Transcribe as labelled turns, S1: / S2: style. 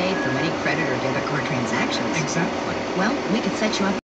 S1: paid from any credit or debit card transactions.
S2: Exactly.
S1: Well, we could set you up